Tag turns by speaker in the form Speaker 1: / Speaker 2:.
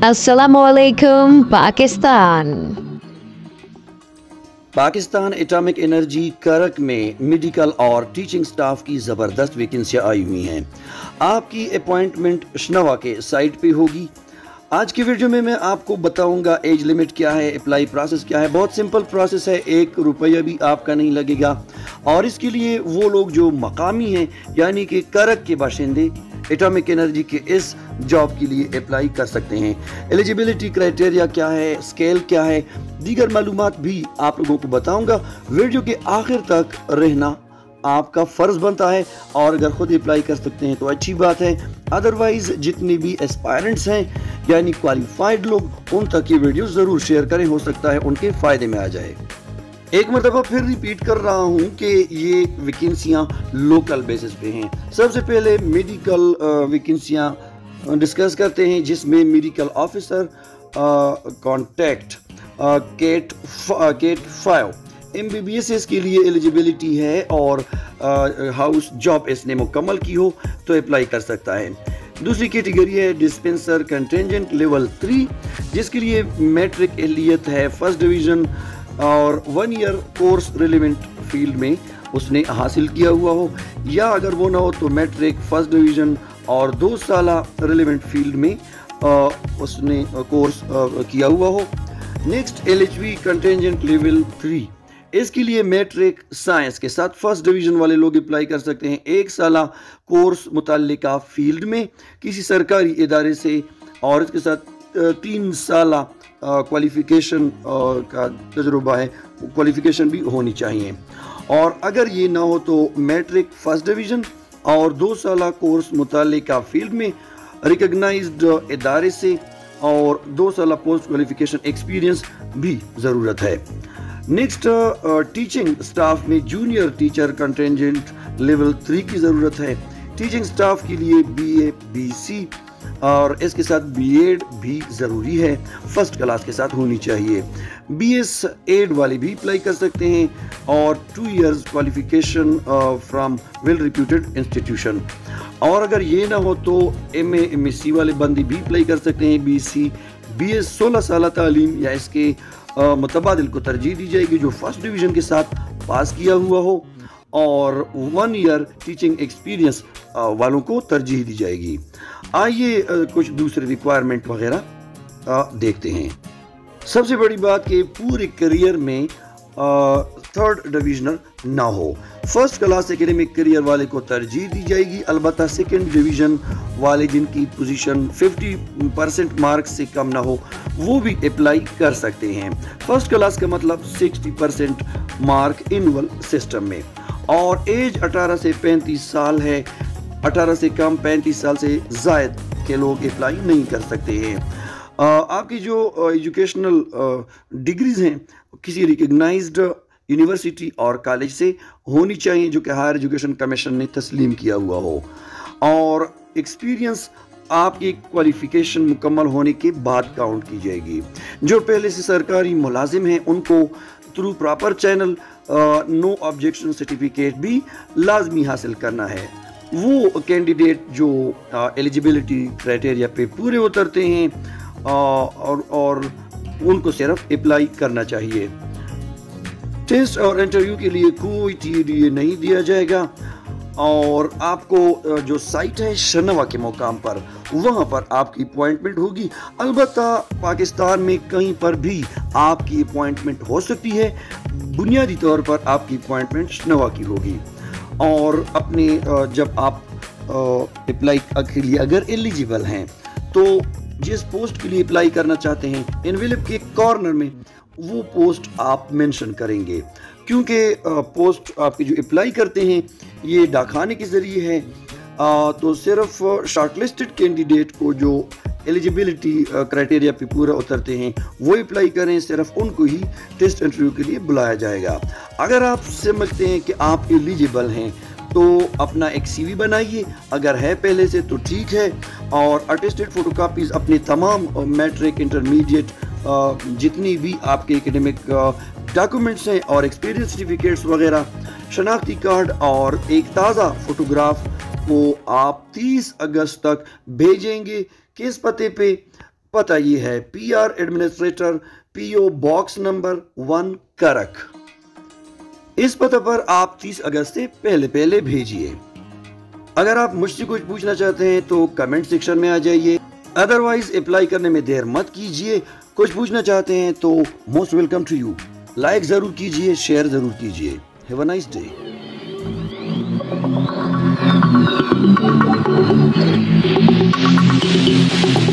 Speaker 1: Assalamualaikum, Pakistan.
Speaker 2: Pakistan atomic energy Karak में medical और teaching staff की ज़बरदस्त वैकेंसियाँ आई हुई हैं। आपकी अपॉइंटमेंट शनवा के साइट पे होगी। आज की वीडियो में मैं आपको बताऊँगा एज लिमिट क्या है, अप्लाई प्रोसेस क्या है। बहुत सिंपल प्रोसेस है, एक रुपया भी आपका नहीं लगेगा। और इसके लिए वो लोग जो मकामी हैं, यानी कि करक के बाशिंदे एटॉमिक एनर्जी के इस जॉब के लिए अप्लाई कर सकते हैं। एलिजिबिलिटी क्राइटेरिया क्या है? स्केल क्या है? दीगर मालूम भी आप लोगों को बताऊँगा। वीडियो के आखिर तक रहना आपका फ़र्ज़ बनता है और अगर खुद अप्लाई कर सकते हैं तो अच्छी बात है। अदरवाइज़ जितने भी एस्पायरेंट्स हैं, यानी क्वालिफाइड लोग, उन तक ये वीडियो ज़रूर शेयर करें। हो सकता है उनके फ़ायदे में आ जाए। एक मरतबा फिर रिपीट कर रहा हूँ कि ये वैकेंसियाँ लोकल बेसिस पे हैं। सबसे पहले मेडिकल वैकेंसियाँ डिस्कस करते हैं, जिसमें मेडिकल ऑफिसर कॉन्टैक्ट केट cat five M B B S के लिए एलिजिबिलिटी है और हाउस जॉब इसने मुकम्मल की हो तो अप्लाई कर सकता है। दूसरी कैटेगरी है डिस्पेंसर कंटेंजेंट लेवल थ्री जिसके लिए मैट्रिक एहलियत है फ़र्स्ट डिवीज़न और one year course relevant field में उसने हासिल किया हुआ हो। या अगर वो ना हो तो मैट्रिक फ़र्स्ट डिवीज़न और दो साल रिलेवेंट फ़ील्ड में आ, उसने कोर्स किया हुआ हो। Next L H V contingent level three इसके लिए मैट्रिक साइंस के साथ फ़र्स्ट डिवीज़न वाले लोग अप्लाई कर सकते हैं। एक साल कोर्स मुतल फ़ील्ड में किसी सरकारी इदारे से और इसके साथ तीन साल क्वालिफिकेशन का तजुर्बा है क्वालिफिकेशन भी होनी चाहिए। और अगर ये ना हो तो मैट्रिक फ़र्स्ट डिवीज़न और दो साल कोर्स मुतल फ़ील्ड में रिकगनाइज इदारे से और दो साल पोस्ट क्वालिफिकेशन एक्सपीरियंस भी ज़रूरत है। नेक्स्ट टीचिंग स्टाफ में junior teacher contingent level three की ज़रूरत है। टीचिंग स्टाफ के लिए बी ए बी सी और इसके साथ बी एड भी ज़रूरी है फ़र्स्ट क्लास के साथ होनी चाहिए। बी एस एड वाले भी अप्लाई कर सकते हैं और two years qualification from well reputed institution और अगर ये ना हो तो M A M S C वाले बंदी भी अप्लाई कर सकते हैं बी सी बी एस सोलह साल तालीम या इसके मुतबादल को तरजीह दी जाएगी जो फ़र्स्ट डिवीज़न के साथ पास किया हुआ हो। और वन ईयर टीचिंग एक्सपीरियंस वालों को तरजीह दी जाएगी। आइए कुछ दूसरे रिक्वायरमेंट वगैरह देखते हैं। सबसे बड़ी बात कि पूरे करियर में थर्ड डिविजनल ना हो। फ़र्स्ट क्लास एकेडमिक करियर वाले को तरजीह दी जाएगी। अलबत् सेकेंड डिवीज़न वाले जिनकी पोजीशन 50 परसेंट मार्क्स से कम ना हो, वो भी अप्लाई कर सकते हैं। फ़र्स्ट क्लास का मतलब 60 परसेंट मार्क इनवल सिस्टम में। और एज 18 से 35 साल है 18 से कम 35 साल से जायद के लोग अप्लाई नहीं कर सकते हैं। आपकी जो एजुकेशनल डिग्रीज हैं, किसी रिकग्नाइज्ड यूनिवर्सिटी और कॉलेज से होनी चाहिए जो कि हायर एजुकेशन कमीशन ने तस्लीम किया हुआ हो। और एक्सपीरियंस आपकी क्वालिफिकेशन मुकम्मल होने के बाद काउंट की जाएगी। जो पहले से सरकारी मुलाजिम हैं, उनको through proper channel no objection certificate भी लाजमी हासिल करना है। वो कैंडिडेट जो एलिजिबिलिटी क्राइटेरिया पे पूरे उतरते हैं आ, और और उनको सिर्फ़ अप्लाई करना चाहिए। टेस्ट और इंटरव्यू के लिए कोई टी नहीं दिया जाएगा और आपको जो साइट है शनवा के मुकाम पर वहाँ पर आपकी अपॉइंटमेंट होगी। अलबत् पाकिस्तान में कहीं पर भी आपकी अपॉइंटमेंट हो सकती है बुनियादी तौर पर आपकी अपॉइंटमेंट शनवा की होगी। और अपने जब आप अप्लाई के लिए अगर एलिजिबल हैं तो जिस पोस्ट के लिए अप्लाई करना चाहते हैं एनवेलप के कॉर्नर में वो पोस्ट आप मेंशन करेंगे। क्योंकि पोस्ट आपके जो अप्लाई करते हैं, ये डाकखाने के ज़रिए है। तो सिर्फ़ शॉर्टलिस्टेड कैंडिडेट को जो एलिजिबिलिटी क्राइटेरिया पे पूरा उतरते हैं वो अप्लाई करें, सिर्फ़ उनको ही टेस्ट इंटरव्यू के लिए बुलाया जाएगा। अगर आप समझते हैं कि आप एलिजिबल हैं तो अपना एक सीवी बनाइए। अगर है पहले से तो ठीक है। और अटेस्टेड फोटोकॉपीज़ अपने तमाम मैट्रिक इंटरमीडिएट जितनी भी आपके एकेडमिक डॉक्यूमेंट्स हैं और एक्सपीरियंस सर्टिफिकेट्स वगैरह, शनाख्ती कार्ड और एक ताज़ा फ़ोटोग्राफ को आप 30 अगस्त तक भेजेंगे। किस पते पे? पता ये है P R administrator P O box number one करक इस पते पर आप 30 अगस्त से पहले पहले भेजिए। अगर आप मुझसे कुछ पूछना चाहते हैं तो कमेंट सेक्शन में आ जाइए। अदरवाइज़ अप्लाई करने में देर मत कीजिए। कुछ पूछना चाहते हैं तो most welcome to you like ज़रूर कीजिए शेयर ज़रूर कीजिए। Have a nice day Thank you.